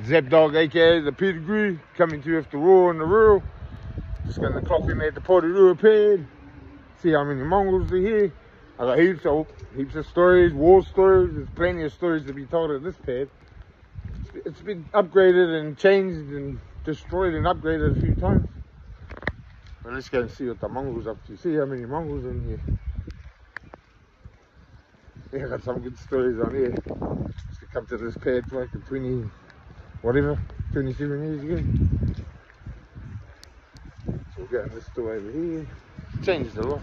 Zap Dog, aka the pedigree, coming to you after Raw on the Real. Just gonna clock in at the Porirua pad, see how many Mongrels are here. I got heaps of heaps of stories, war stories. There's plenty of stories to be told at this pad. It's been upgraded and changed and destroyed and upgraded a few times. But let's go and see what the Mongrels up to. See how many Mongrels in here. Yeah, I got some good stories on here. Used to come to this pad like 20, whatever, 27 years ago. So we're going this door over here. Changed a lot.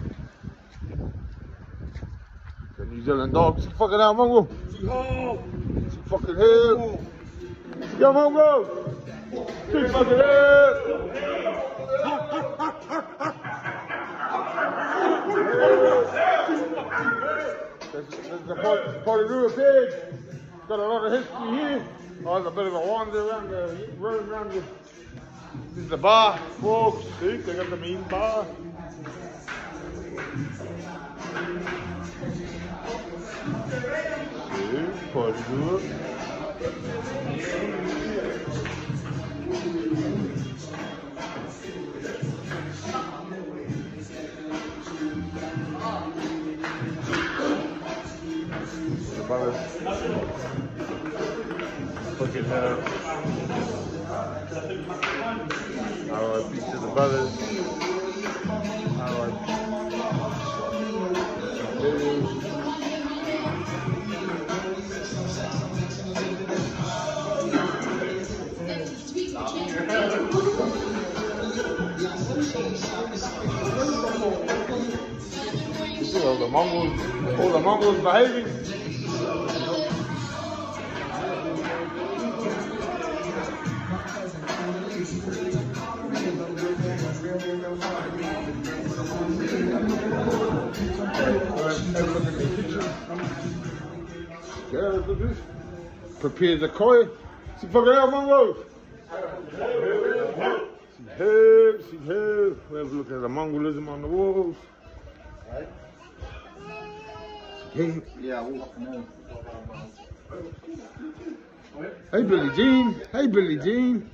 The New Zealand dogs, fucking out Mongo. Fucking hell. Yo Mongo! Big fucking hell! There's, there's the Port, Porirua pig. Got a lot of history here. Oh, I was a bit of a wander around the room, around the. This is the bar, folks. See, they got the main bar. See, Porirua. The brothers. Fucking hell. R.I.P. to the brothers. R.I.P. All the Mongrels, all the Mongrels behaving. This. Prepare the koi. See fucking hell, Mongrels. See herbs, see herbs. We have a look at the Mongrelism on the walls. Hey, Yeah, well, hey Billy Jean. Hey Billy Jean.